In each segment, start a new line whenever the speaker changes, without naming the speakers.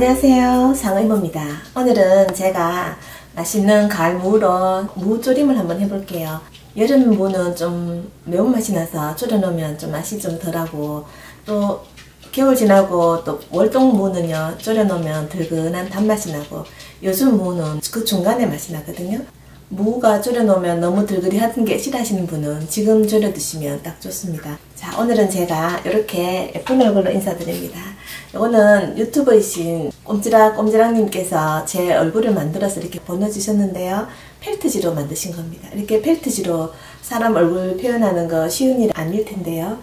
안녕하세요 상의모입니다 오늘은 제가 맛있는 가을 무로 무조림을 한번 해볼게요 여름 무는 좀 매운맛이 나서 졸여놓으면 좀 맛이 좀 덜하고 또 겨울 지나고 또 월동무는요 졸여놓으면 덜근한 단맛이 나고 요즘 무는 그 중간에 맛이 나거든요 무가 졸여놓으면 너무 들그리하던 게 싫어하시는 분은 지금 졸여 드시면 딱 좋습니다. 자 오늘은 제가 이렇게 예쁜 얼굴로 인사드립니다. 이거는 유튜버이신 꼼지락꼼지락님께서 제 얼굴을 만들어서 이렇게 보내주셨는데요. 펠트지로 만드신 겁니다. 이렇게 펠트지로 사람 얼굴 표현하는 거 쉬운 일 아닐 텐데요.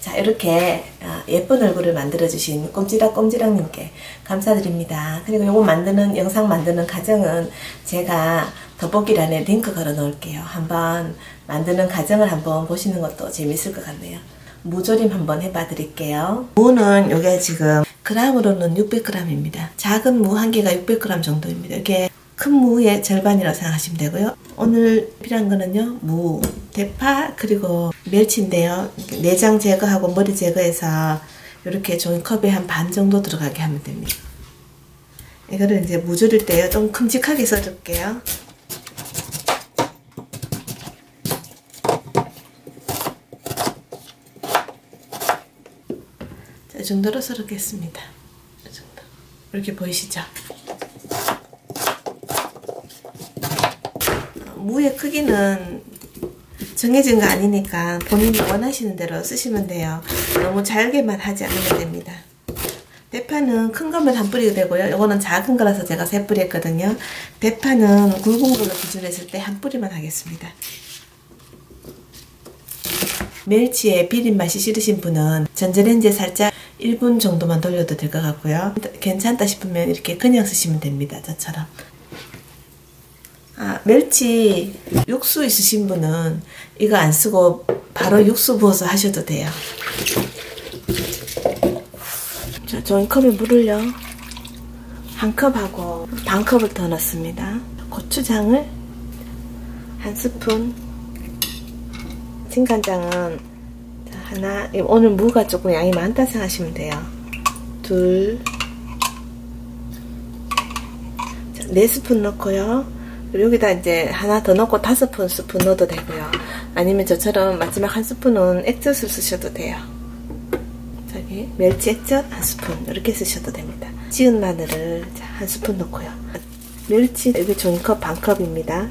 자 이렇게 아, 예쁜 얼굴을 만들어주신 꼼지락꼼지락님께 감사드립니다. 그리고 요거 만드는 영상 만드는 과정은 제가 더보기란에 링크 걸어 놓을게요. 한번 만드는 과정을 한번 보시는 것도 재밌을 것 같네요. 무조림 한번 해봐 드릴게요. 무는 요게 지금 그램으로는 600g입니다. 작은 무 한 개가 600g 정도입니다. 이게 큰 무의 절반이라고 생각하시면 되고요. 오늘 필요한 거는요. 무, 대파, 그리고 멸치인데요. 내장 제거하고 머리 제거해서 이렇게 종이컵에 한 반 정도 들어가게 하면 됩니다. 이거를 이제 무 줄일 때요. 좀 큼직하게 썰을게요. 정도로 썰겠습니다. 이 정도. 이렇게 보이시죠? 무의 크기는 정해진 거 아니니까 본인이 원하시는 대로 쓰시면 돼요. 너무 잘게만 하지 않으면 됩니다. 대파는 큰 거면 한 뿌리가 되고요. 이거는 작은 거라서 제가 세 뿌리 했거든요. 대파는 굵은 걸로 기준했을 때 한 뿌리만 하겠습니다. 멸치에 비린 맛이 싫으신 분은 전자레인지에 살짝 1분 정도만 돌려도 될 것 같고요. 괜찮다 싶으면 이렇게 그냥 쓰시면 됩니다. 저처럼. 아, 멸치 육수 있으신 분은 이거 안 쓰고 바로 육수 부어서 하셔도 돼요. 자, 종이컵에 물을요. 한 컵하고 반 컵을 더 넣습니다. 고추장을 한 스푼 진간장은 하나 오늘 무가 조금 양이 많다 생각하시면 돼요. 둘, 네 스푼 넣고요. 여기다 이제 하나 더 넣고 다섯 푼 스푼 넣어도 되고요. 아니면 저처럼 마지막 한 스푼은 액젓을 쓰셔도 돼요. 저기 멸치 액젓 한 스푼 이렇게 쓰셔도 됩니다. 지은 마늘을 한 스푼 넣고요. 멸치 여기 종이컵 반컵입니다.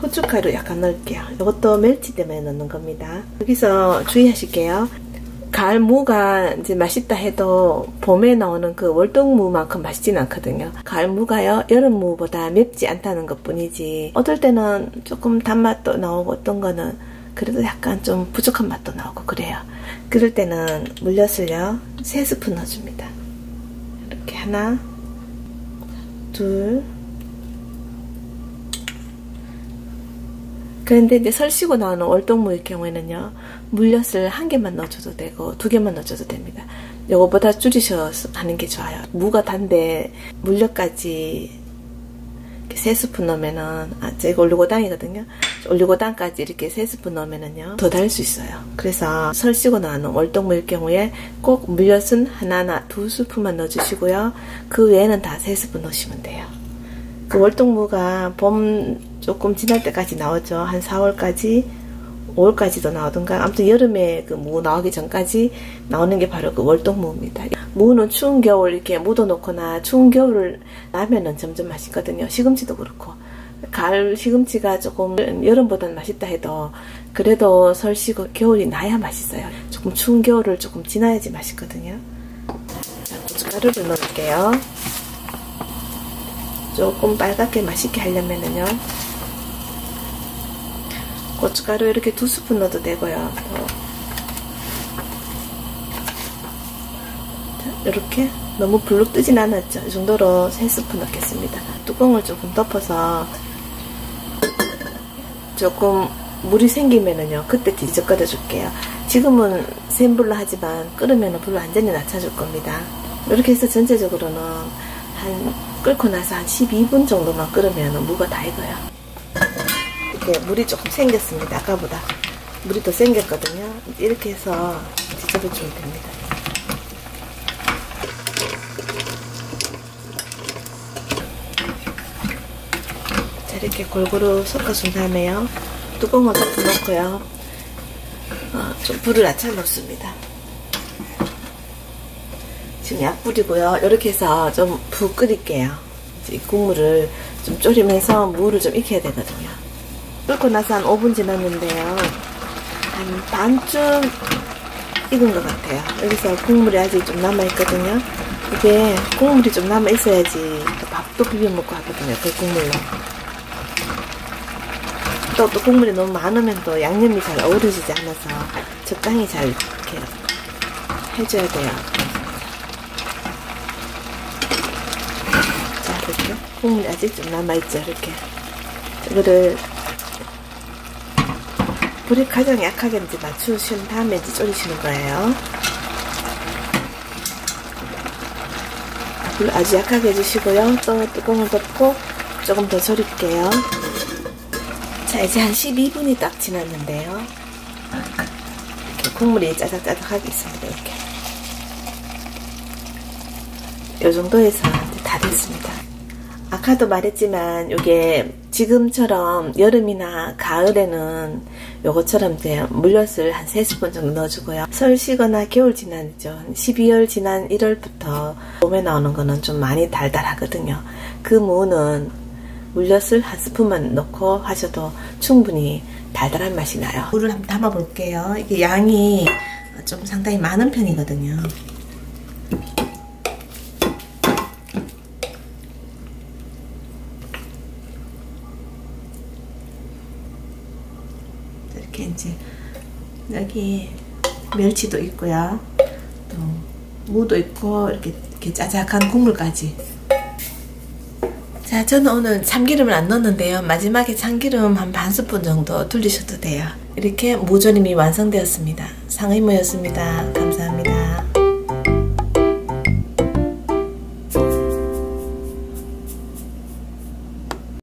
후춧가루 약간 넣을게요. 이것도 멸치 때문에 넣는 겁니다. 여기서 주의하실게요. 가을 무가 이제 맛있다 해도 봄에 나오는 그 월동무만큼 맛있진 않거든요. 가을 무가요 여름 무보다 맵지 않다는 것 뿐이지 어떨 때는 조금 단맛도 나오고 어떤 거는 그래도 약간 좀 부족한 맛도 나오고 그래요. 그럴 때는 물엿을요 세 스푼 넣어줍니다. 이렇게 하나 둘 그런데 이제 설시고 나오는 월동무일 경우에는요 물엿을 한 개만 넣어줘도 되고 두 개만 넣어줘도 됩니다. 요거보다 줄이셔서 하는 게 좋아요. 무가 단데 물엿까지 세 스푼 넣으면은 아 제가 올리고당이거든요. 올리고당까지 이렇게 세 스푼 넣으면은요 더 달 수 있어요. 그래서 설시고 나오는 월동무일 경우에 꼭 물엿은 하나나 두 스푼만 넣어주시고요. 그 외에는 다 세 스푼 넣으시면 돼요. 그 월동무가 봄 조금 지날 때까지 나오죠. 한 4월까지 5월까지도 나오던가 아무튼 여름에 그 무 나오기 전까지 나오는 게 바로 그 월동무입니다. 무는 추운 겨울 이렇게 묻어놓거나 추운 겨울을 나면은 점점 맛있거든요. 시금치도 그렇고 가을 시금치가 조금 여름보다는 맛있다 해도 그래도 설시고 겨울이 나야 맛있어요. 조금 추운 겨울을 조금 지나야지 맛있거든요. 자, 고춧가루를 넣을게요. 조금 빨갛게 맛있게 하려면은요. 고춧가루 이렇게 두 스푼 넣어도 되고요. 이렇게 너무 불룩 뜨진 않았죠. 이 정도로 세 스푼 넣겠습니다. 뚜껑을 조금 덮어서 조금 물이 생기면은요. 그때 뒤적 끓여 줄게요. 지금은 센 불로 하지만 끓으면 불로 완전히 낮춰줄 겁니다. 이렇게 해서 전체적으로는 한 끓고 나서 한 12분 정도만 끓으면 무가 다 익어요. 이렇게 물이 조금 생겼습니다. 아까보다. 물이 더 생겼거든요. 이렇게 해서 뒤집어주면 됩니다. 자, 이렇게 골고루 섞어준 다음에요. 뚜껑을 덮어 놓고요. 어, 좀 불을 낮춰 놓습니다. 지금 약불이고요. 이렇게 해서 좀 푹 끓일게요. 이제 국물을 좀 졸이면서 물을 좀 익혀야 되거든요. 끓고 나서 한 5분 지났는데요. 한 반쯤 익은 것 같아요. 여기서 국물이 아직 좀 남아있거든요. 이게 국물이 좀 남아있어야지 밥도 비벼 먹고 하거든요. 그 국물로. 또, 또 국물이 너무 많으면 또 양념이 잘 어우러지지 않아서 적당히 잘 이렇게 해줘야 돼요. 자, 이렇게 국물이 아직 좀 남아있죠. 이렇게. 이거를 불이 가장 약하게 이제 맞추신 다음에 이제 졸이시는 거예요. 불 아주 약하게 해주시고요. 또 뚜껑을 덮고 조금 더 졸일게요. 자, 이제 한 12분이 딱 지났는데요. 이렇게 국물이 짜작짜작하게 있습니다. 이렇게. 이 정도에서 다 됐습니다. 아까도 말했지만 이게 지금처럼 여름이나 가을에는 요것처럼 이제 물엿을 한 3스푼 정도 넣어주고요. 설 쉬거나 겨울 지나죠. 12월 지난 1월부터 봄에 나오는 거는 좀 많이 달달하거든요. 그 무는 물엿을 한 스푼만 넣고 하셔도 충분히 달달한 맛이 나요. 물을 한번 담아 볼게요. 이게 양이 좀 상당히 많은 편이거든요. 이렇게 이제 여기 멸치도 있고요. 또 무도 있고 이렇게, 이렇게 짜작한 국물까지. 자, 저는 오늘 참기름을 안 넣었는데요. 마지막에 참기름 한 반 스푼 정도 돌리셔도 돼요. 이렇게 무조림이 완성되었습니다. 상의모였습니다. 감사합니다.